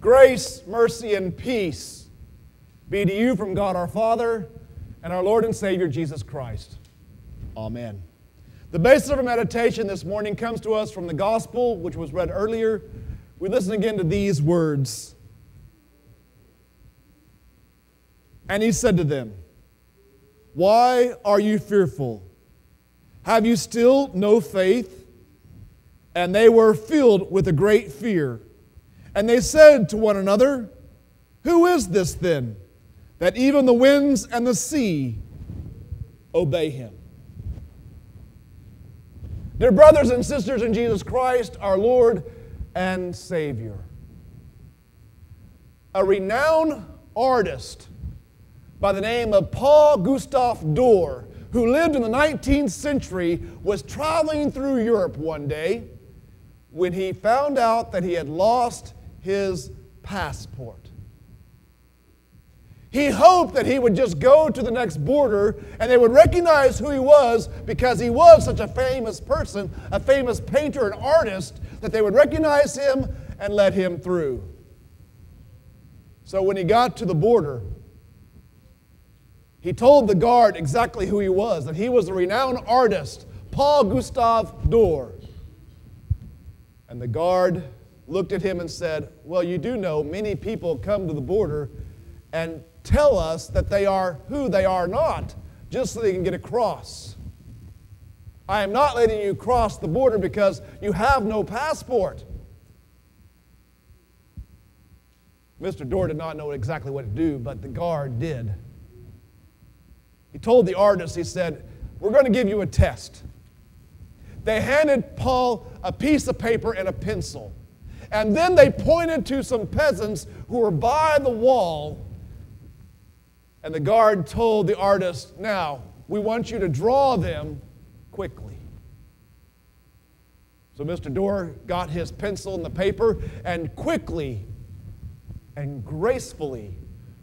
Grace, mercy, and peace be to you from God our Father and our Lord and Savior Jesus Christ. Amen. The basis of our meditation this morning comes to us from the Gospel, which was read earlier. We listen again to these words. And he said to them, Why are you fearful? Have you still no faith? And they were filled with a great fear. And they said to one another, Who is this then, that even the winds and the sea obey him? Dear brothers and sisters in Jesus Christ, our Lord and Savior, a renowned artist by the name of Paul Gustav Doré, who lived in the 19th century, was traveling through Europe one day when he found out that he had lost his passport. He hoped that he would just go to the next border and they would recognize who he was because he was such a famous person, a famous painter and artist, that they would recognize him and let him through. So when he got to the border, he told the guard exactly who he was, that he was a renowned artist, Paul Gustav Doré. And the guard looked at him and said, Well, you do know many people come to the border and tell us that they are who they are not, just so they can get across. I am not letting you cross the border because you have no passport. Mr. Doré did not know exactly what to do, but the guard did. He told the artist, he said, We're going to give you a test. They handed Paul a piece of paper and a pencil. And then they pointed to some peasants who were by the wall. And the guard told the artist, Now, we want you to draw them quickly. So Mr. Doré got his pencil and the paper and quickly and gracefully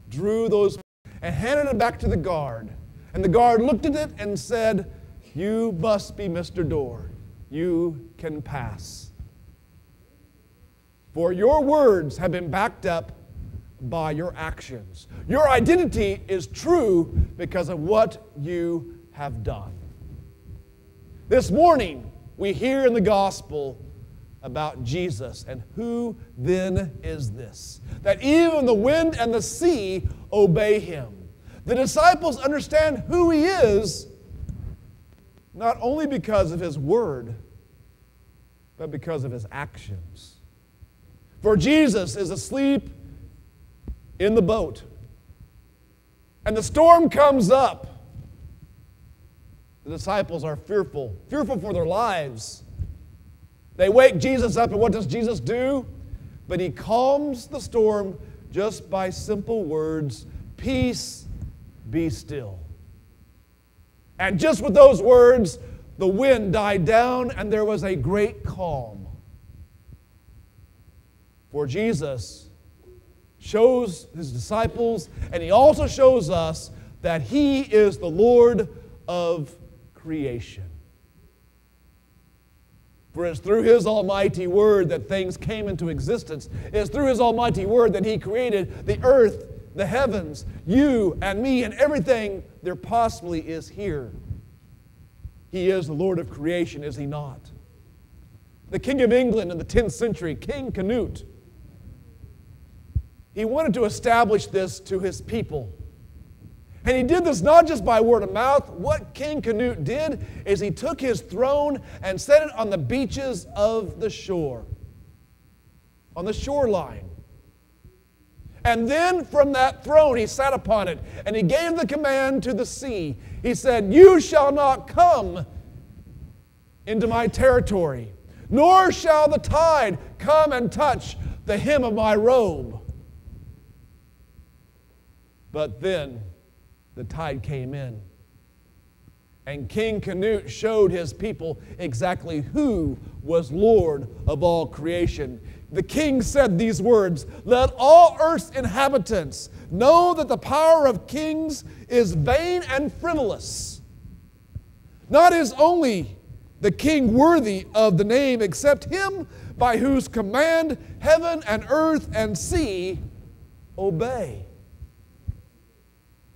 drew those and handed it back to the guard. And the guard looked at it and said, You must be Mr. Doré. You can pass. For your words have been backed up by your actions. Your identity is true because of what you have done. This morning, we hear in the gospel about Jesus. And who then is this? That even the wind and the sea obey him. The disciples understand who he is, not only because of his word, but because of his actions. For Jesus is asleep in the boat, and the storm comes up. The disciples are fearful, fearful for their lives. They wake Jesus up, and what does Jesus do? But he calms the storm just by simple words Peace, be still. And just with those words, the wind died down and there was a great calm. For Jesus shows his disciples, and he also shows us that he is the Lord of creation. For it's through His almighty word that things came into existence. It's through His almighty word that He created the earth, the heavens, you and me, and everything there possibly is here. He is the Lord of creation, is He not? The King of England in the 10th century, King Canute, he wanted to establish this to his people. And he did this not just by word of mouth. What King Canute did is he took his throne and set it on the beaches of the shore, on the shoreline. And then from that throne he sat upon it and he gave the command to the sea. He said, You shall not come into my territory, nor shall the tide come and touch the hem of my robe. But then the tide came in. And King Canute showed his people exactly who was Lord of all creation. The king said these words Let all earth's inhabitants know that the power of kings is vain and frivolous. Not is only the king worthy of the name except him by whose command heaven and earth and sea obey.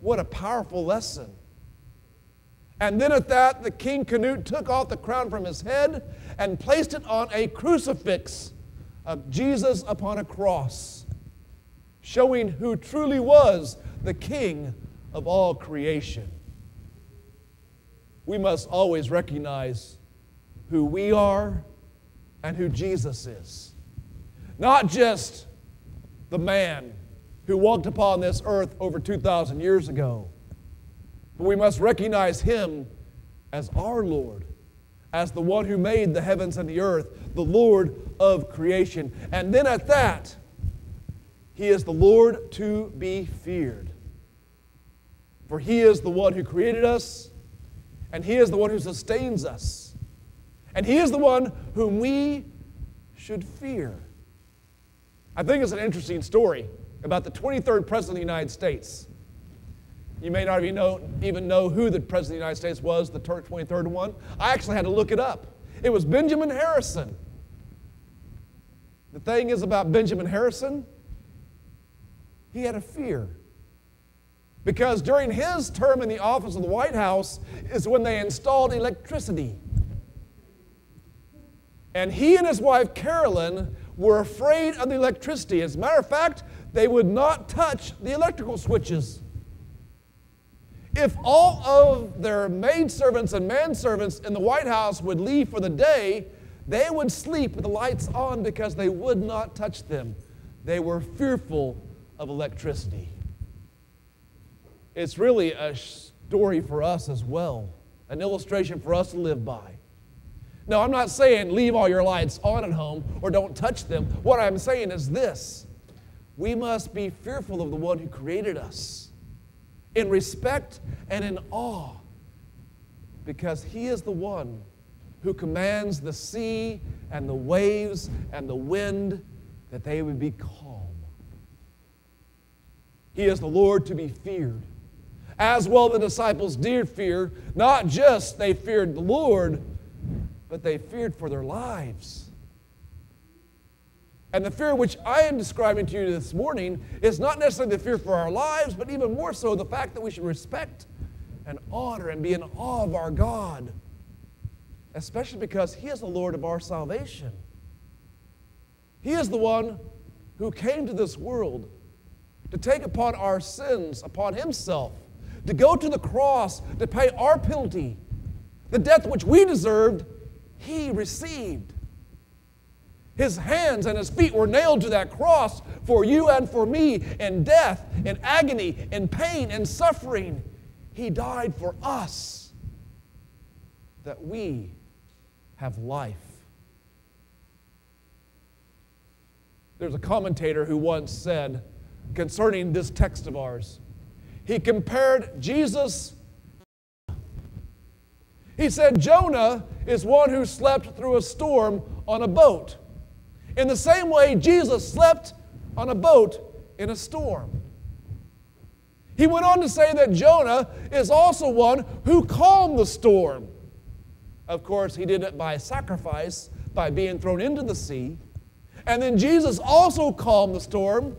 What a powerful lesson. And then at that, the king Canute took off the crown from his head and placed it on a crucifix of Jesus upon a cross, showing who truly was the king of all creation. We must always recognize who we are and who Jesus is. Not just the man who walked upon this earth over 2,000 years ago, but we must recognize him as our Lord, as the one who made the heavens and the earth, the Lord of creation. And then at that, he is the Lord to be feared. For he is the one who created us, and he is the one who sustains us. And he is the one whom we should fear. I think it's an interesting story about the 23rd President of the United States. You may not even know, even know who the President of the United States was, the 23rd one. I actually had to look it up. It was Benjamin Harrison. The thing is about Benjamin Harrison, he had a fear. Because during his term in the office of the White House is when they installed electricity. And he and his wife Carolyn were afraid of the electricity. As a matter of fact, they would not touch the electrical switches. If all of their maidservants and manservants in the White House would leave for the day, they would sleep with the lights on because they would not touch them. They were fearful of electricity. It's really a story for us as well, an illustration for us to live by. No, I'm not saying leave all your lights on at home or don't touch them. What I'm saying is this we must be fearful of the one who created us in respect and in awe because he is the one who commands the sea and the waves and the wind that they would be calm. He is the Lord to be feared. As well, the disciples did fear, not just they feared the Lord, but they feared for their lives. And the fear which I am describing to you this morning is not necessarily the fear for our lives, but even more so the fact that we should respect and honor and be in awe of our God, especially because He is the Lord of our salvation. He is the one who came to this world to take upon our sins upon himself, to go to the cross to pay our penalty. The death which we deserved, he received. His hands and his feet were nailed to that cross for you and for me in death, in agony, in pain, in suffering. He died for us that we have life. There's a commentator who once said, concerning this text of ours. He compared Jesus. He said, Jonah is one who slept through a storm on a boat. In the same way, Jesus slept on a boat in a storm. He went on to say that Jonah is also one who calmed the storm. Of course, he did it by sacrifice, by being thrown into the sea. And then Jesus also calmed the storm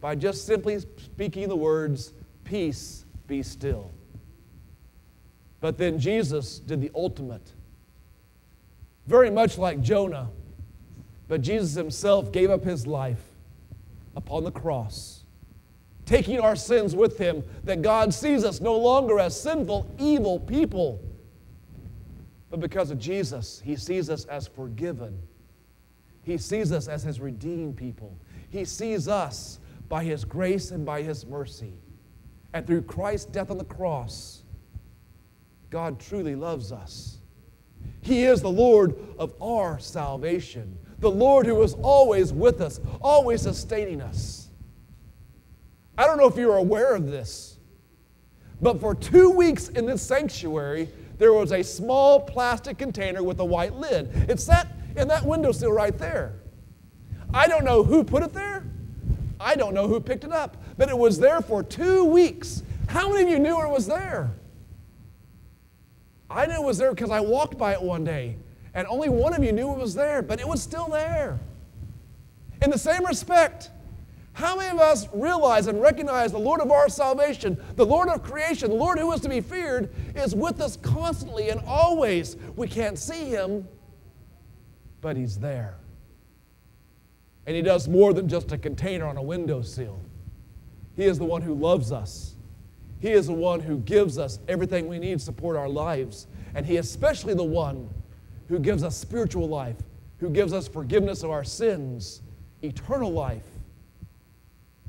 by just simply speaking the words, Peace, be still. But then Jesus did the ultimate. Very much like Jonah, but Jesus himself gave up his life upon the cross, taking our sins with him, that God sees us no longer as sinful, evil people, but because of Jesus, he sees us as forgiven. He sees us as his redeemed people. He sees us by His grace and by His mercy. And through Christ's death on the cross, God truly loves us. He is the Lord of our salvation, the Lord who is always with us, always sustaining us. I don't know if you're aware of this, but for two weeks in this sanctuary, there was a small plastic container with a white lid. It sat in that windowsill right there. I don't know who put it there. I don't know who picked it up, but it was there for two weeks. How many of you knew it was there? I knew it was there because I walked by it one day, and only one of you knew it was there, but it was still there. In the same respect, how many of us realize and recognize the Lord of our salvation, the Lord of creation, the Lord who is to be feared, is with us constantly and always? We can't see him, but he's there. And he does more than just a container on a windowsill. He is the one who loves us. He is the one who gives us everything we need to support our lives. And He is especially the one who gives us spiritual life, who gives us forgiveness of our sins, eternal life.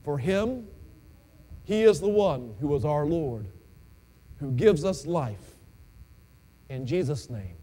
For Him, He is the one who is our Lord, who gives us life. In Jesus' name.